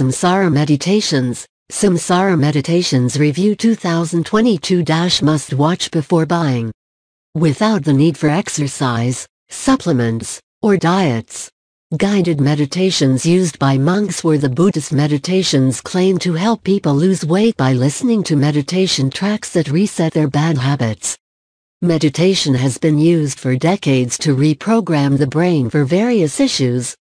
Samsara Meditations, Samsara Meditations Review 2022-Must Watch Before Buying. Without the need for exercise, supplements, or diets. Guided meditations used by monks were the Buddhist meditations claimed to help people lose weight by listening to meditation tracks that reset their bad habits. Meditation has been used for decades to reprogram the brain for various issues.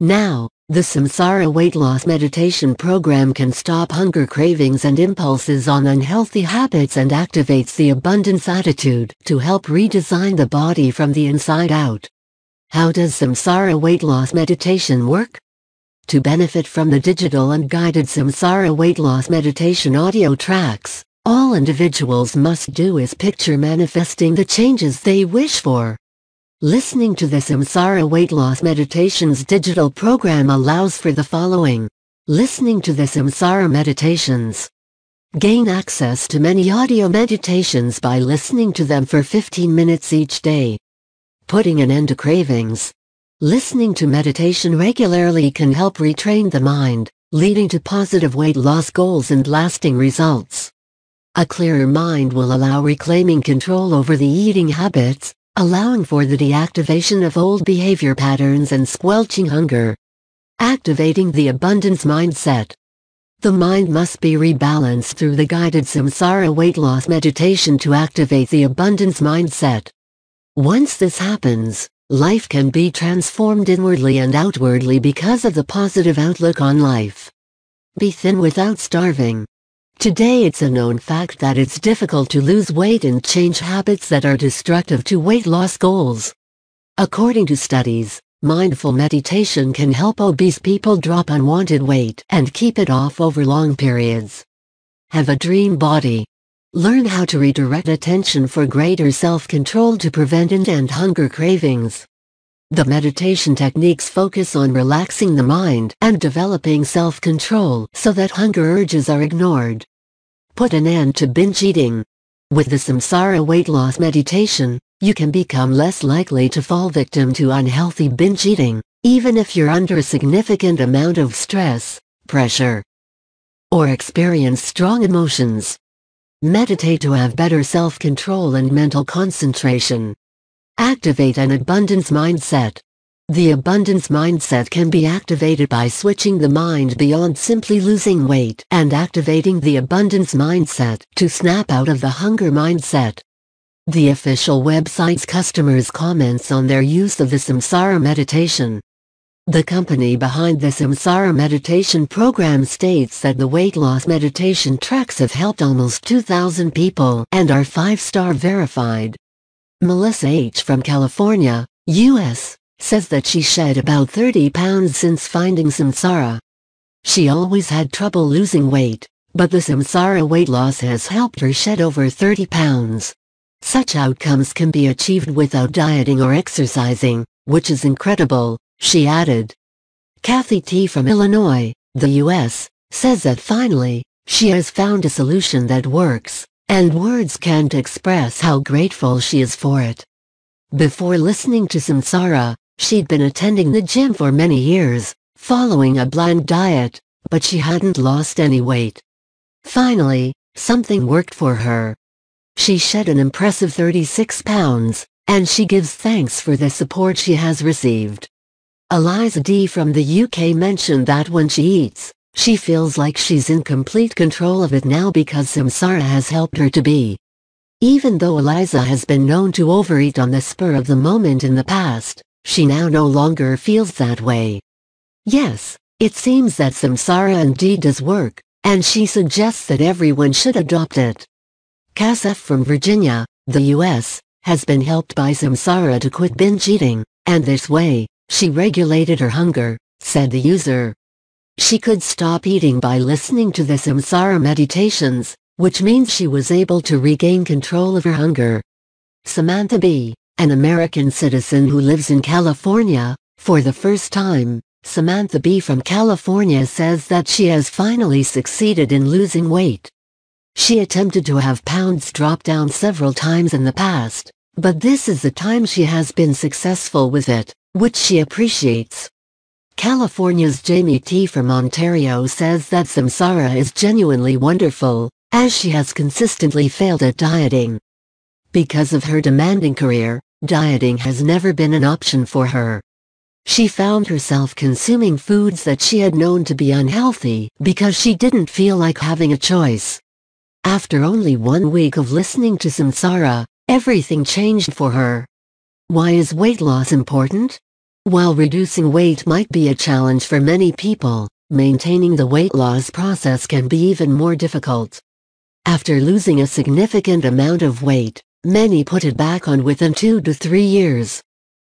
Now, the Samsara weight loss meditation program can stop hunger cravings and impulses on unhealthy habits and activates the abundance attitude to help redesign the body from the inside out. How does Samsara weight loss meditation work? To benefit from the digital and guided Samsara weight loss meditation audio tracks, all individuals must do is picture manifesting the changes they wish for. Listening to the Samsara Weight Loss Meditations digital program allows for the following. Listening to the Samsara Meditations. Gain access to many audio meditations by listening to them for 15 minutes each day. Putting an end to cravings. Listening to meditation regularly can help retrain the mind, leading to positive weight loss goals and lasting results. A clearer mind will allow reclaiming control over the eating habits, allowing for the deactivation of old behavior patterns and squelching hunger. Activating the abundance mindset. The mind must be rebalanced through the guided samsara weight loss meditation to activate the abundance mindset. Once this happens, life can be transformed inwardly and outwardly because of the positive outlook on life. Be thin without starving. Today it's a known fact that it's difficult to lose weight and change habits that are destructive to weight loss goals. According to studies, mindful meditation can help obese people drop unwanted weight and keep it off over long periods. Have a dream body. Learn how to redirect attention for greater self-control to prevent and end hunger cravings. The meditation techniques focus on relaxing the mind and developing self-control so that hunger urges are ignored. Put an end to binge eating. With the Samsara weight loss meditation, you can become less likely to fall victim to unhealthy binge eating, even if you're under a significant amount of stress, pressure, or experience strong emotions. Meditate to have better self-control and mental concentration. Activate an abundance mindset. The abundance mindset can be activated by switching the mind beyond simply losing weight and activating the abundance mindset to snap out of the hunger mindset. The official website's customers comments on their use of the Samsara meditation. The company behind the Samsara meditation program states that the weight loss meditation tracks have helped almost 2,000 people and are 5-star verified. Melissa H. from California, U.S says that she shed about 30 pounds since finding Samsara. She always had trouble losing weight, but the Samsara weight loss has helped her shed over 30 pounds. Such outcomes can be achieved without dieting or exercising, which is incredible, she added. Kathy T. from Illinois, the U.S., says that finally, she has found a solution that works, and words can't express how grateful she is for it. Before listening to Samsara, She'd been attending the gym for many years, following a bland diet, but she hadn't lost any weight. Finally, something worked for her. She shed an impressive 36 pounds, and she gives thanks for the support she has received. Eliza D. from the UK mentioned that when she eats, she feels like she's in complete control of it now because Samsara has helped her to be. Even though Eliza has been known to overeat on the spur of the moment in the past, she now no longer feels that way. Yes, it seems that samsara indeed does work, and she suggests that everyone should adopt it. Cass F. from Virginia, the U.S., has been helped by samsara to quit binge eating, and this way, she regulated her hunger, said the user. She could stop eating by listening to the samsara meditations, which means she was able to regain control of her hunger. Samantha B an American citizen who lives in California, for the first time, Samantha B. from California says that she has finally succeeded in losing weight. She attempted to have pounds drop down several times in the past, but this is the time she has been successful with it, which she appreciates. California's Jamie T from Ontario says that Samsara is genuinely wonderful, as she has consistently failed at dieting. Because of her demanding career, dieting has never been an option for her. She found herself consuming foods that she had known to be unhealthy because she didn't feel like having a choice. After only one week of listening to Samsara, everything changed for her. Why is weight loss important? While reducing weight might be a challenge for many people, maintaining the weight loss process can be even more difficult. After losing a significant amount of weight, many put it back on within two to three years.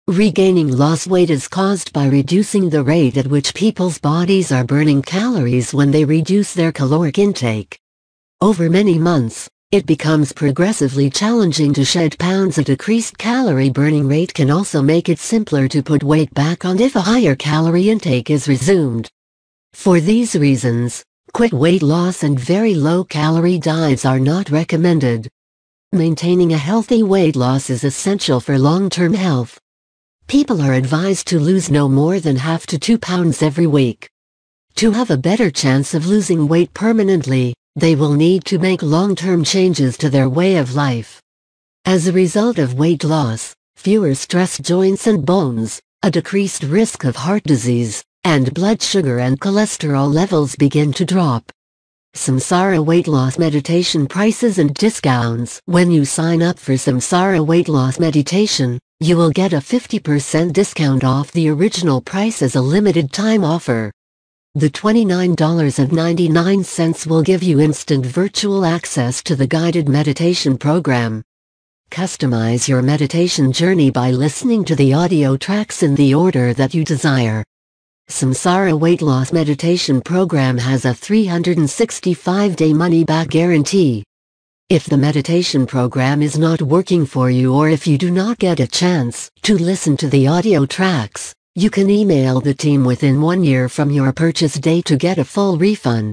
Regaining lost weight is caused by reducing the rate at which people's bodies are burning calories when they reduce their caloric intake. Over many months, it becomes progressively challenging to shed pounds. A decreased calorie burning rate can also make it simpler to put weight back on if a higher calorie intake is resumed. For these reasons, quick weight loss and very low calorie diets are not recommended. Maintaining a healthy weight loss is essential for long-term health. People are advised to lose no more than half to 2 pounds every week. To have a better chance of losing weight permanently, they will need to make long-term changes to their way of life. As a result of weight loss, fewer stressed joints and bones, a decreased risk of heart disease, and blood sugar and cholesterol levels begin to drop. Samsara Weight Loss Meditation Prices and Discounts When you sign up for Samsara Weight Loss Meditation, you will get a 50% discount off the original price as a limited time offer. The $29.99 will give you instant virtual access to the guided meditation program. Customize your meditation journey by listening to the audio tracks in the order that you desire. Samsara Weight Loss Meditation Program has a 365-day money-back guarantee. If the meditation program is not working for you or if you do not get a chance to listen to the audio tracks, you can email the team within one year from your purchase date to get a full refund.